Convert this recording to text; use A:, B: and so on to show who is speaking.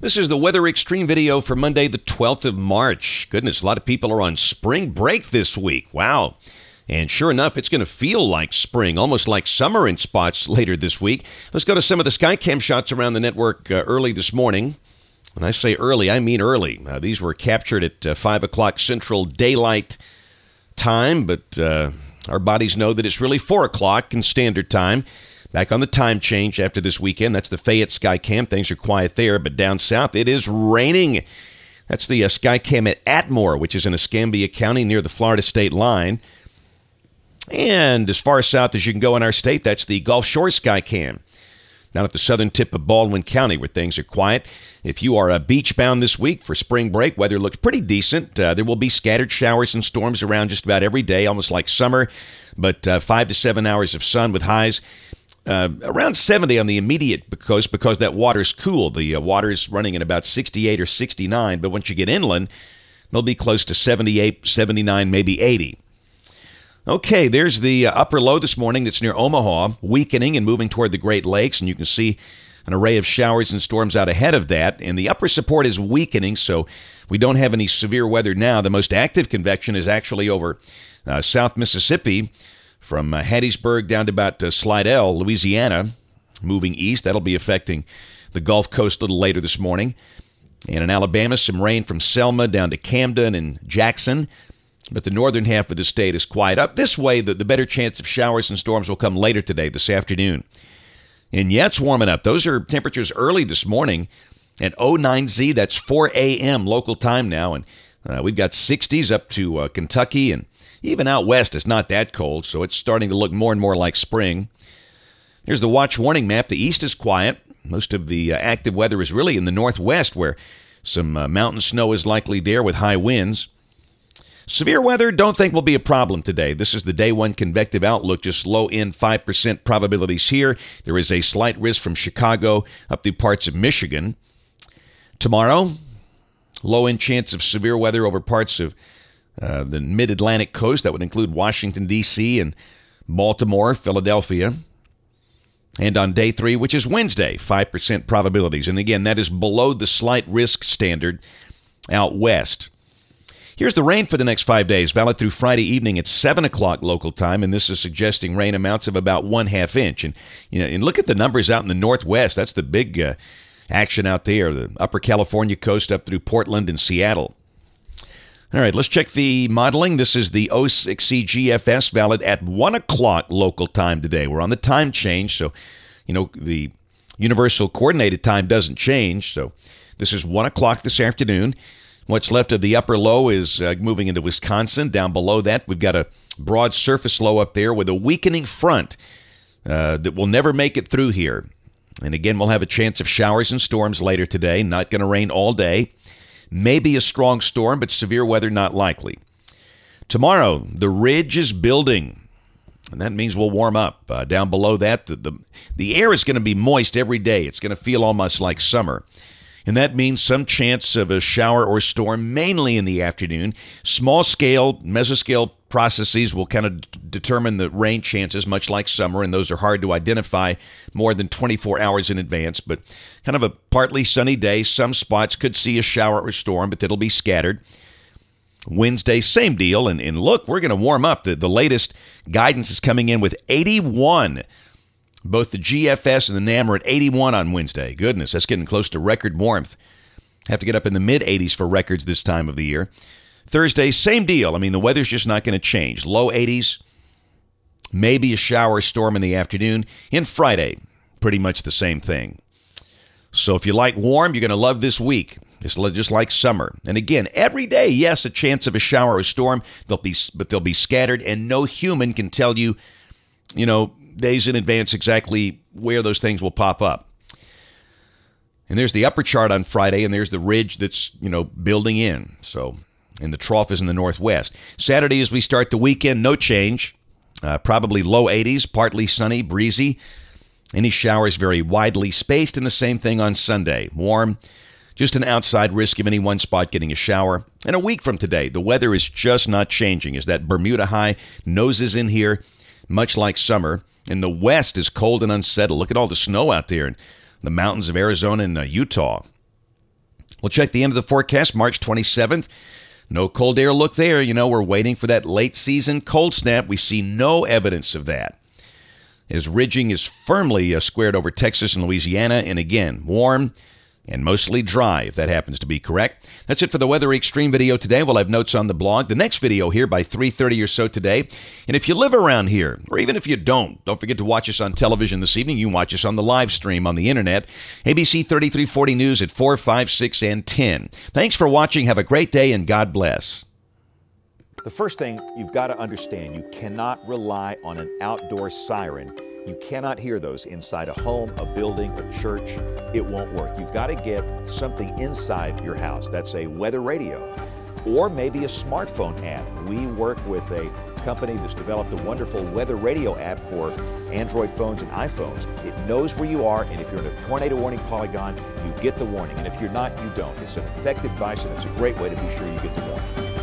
A: This is the Weather Xtreme video for Monday, the 12th of March. Goodness, a lot of people are on spring break this week. Wow. And sure enough, it's going to feel like spring, almost like summer in spots later this week. Let's go to some of the Skycam shots around the network uh, early this morning. When I say early, I mean early. Uh, these were captured at uh, 5 o'clock Central Daylight Time, but uh, our bodies know that it's really 4 o'clock in Standard Time. Back on the time change after this weekend. That's the Fayette Skycam. Things are quiet there, but down south it is raining. That's the uh, Skycam at Atmore, which is in Escambia County near the Florida state line. And as far south as you can go in our state, that's the Gulf Shore Skycam. Down at the southern tip of Baldwin County, where things are quiet. If you are uh, beach bound this week for spring break, weather looks pretty decent. Uh, there will be scattered showers and storms around just about every day, almost like summer, but uh, five to seven hours of sun with highs uh, around 70 on the immediate because because that water's cool. The uh, water's running at about 68 or 69, but once you get inland, they'll be close to 78, 79, maybe 80. Okay, there's the uh, upper low this morning that's near Omaha, weakening and moving toward the Great Lakes, and you can see an array of showers and storms out ahead of that. And the upper support is weakening, so we don't have any severe weather now. The most active convection is actually over uh, South Mississippi from uh, Hattiesburg down to about uh, Slidell, Louisiana, moving east. That'll be affecting the Gulf Coast a little later this morning. And in Alabama, some rain from Selma down to Camden and Jackson. But the northern half of the state is quiet. Up this way, the, the better chance of showers and storms will come later today, this afternoon. And yeah, it's warming up. Those are temperatures early this morning at 09Z. That's 4 a.m. local time now. And uh, we've got 60s up to uh, Kentucky and even out west, it's not that cold, so it's starting to look more and more like spring. Here's the watch warning map. The east is quiet. Most of the uh, active weather is really in the northwest, where some uh, mountain snow is likely there with high winds. Severe weather, don't think will be a problem today. This is the day one convective outlook, just low end 5% probabilities here. There is a slight risk from Chicago up through parts of Michigan. Tomorrow, low end chance of severe weather over parts of uh, the mid Atlantic coast. That would include Washington, D.C., and Baltimore, Philadelphia. And on day three, which is Wednesday, 5% probabilities. And again, that is below the slight risk standard out west. Here's the rain for the next five days, valid through Friday evening at 7 o'clock local time, and this is suggesting rain amounts of about one half inch. And, you know, and look at the numbers out in the northwest. That's the big uh, action out there, the upper California coast up through Portland and Seattle. All right, let's check the modeling. This is the 06Z GFS valid at 1 o'clock local time today. We're on the time change, so, you know, the universal coordinated time doesn't change. So this is 1 o'clock this afternoon. What's left of the upper low is uh, moving into Wisconsin. Down below that, we've got a broad surface low up there with a weakening front uh, that will never make it through here. And again, we'll have a chance of showers and storms later today. Not going to rain all day. Maybe a strong storm, but severe weather not likely. Tomorrow, the ridge is building. And that means we'll warm up. Uh, down below that, the, the, the air is going to be moist every day. It's going to feel almost like summer. And that means some chance of a shower or storm, mainly in the afternoon. Small scale, mesoscale processes will kind of determine the rain chances, much like summer, and those are hard to identify more than 24 hours in advance. But kind of a partly sunny day. Some spots could see a shower or storm, but it'll be scattered. Wednesday, same deal. And, and look, we're going to warm up. The, the latest guidance is coming in with 81. Both the GFS and the NAM are at 81 on Wednesday. Goodness, that's getting close to record warmth. Have to get up in the mid 80s for records this time of the year. Thursday, same deal. I mean, the weather's just not going to change. Low 80s, maybe a shower storm in the afternoon. And Friday, pretty much the same thing. So if you like warm, you're going to love this week. It's just like summer. And again, every day, yes, a chance of a shower or storm. They'll be, but they'll be scattered, and no human can tell you, you know, days in advance exactly where those things will pop up. And there's the upper chart on Friday, and there's the ridge that's you know building in. So and the trough is in the northwest. Saturday, as we start the weekend, no change. Uh, probably low 80s, partly sunny, breezy. Any showers very widely spaced, and the same thing on Sunday. Warm, just an outside risk of any one spot getting a shower. And a week from today, the weather is just not changing as that Bermuda high noses in here, much like summer. And the west is cold and unsettled. Look at all the snow out there in the mountains of Arizona and uh, Utah. We'll check the end of the forecast, March 27th. No cold air look there. You know, we're waiting for that late season cold snap. We see no evidence of that. As ridging is firmly uh, squared over Texas and Louisiana, and again, warm and mostly dry, if that happens to be correct. That's it for the Weather Xtreme video today. We'll have notes on the blog. The next video here by 3.30 or so today. And if you live around here, or even if you don't, don't forget to watch us on television this evening. You watch us on the live stream on the internet. ABC 3340 News at 4, 5, 6, and 10. Thanks for watching. Have a great day, and God bless.
B: The first thing you've got to understand, you cannot rely on an outdoor siren you cannot hear those inside a home, a building, a church. It won't work. You've got to get something inside your house. That's a weather radio or maybe a smartphone app. We work with a company that's developed a wonderful weather radio app for Android phones and iPhones. It knows where you are, and if you're in a tornado warning polygon, you get the warning. And if you're not, you don't. It's an effective device, and it's a great way to be sure you get the warning.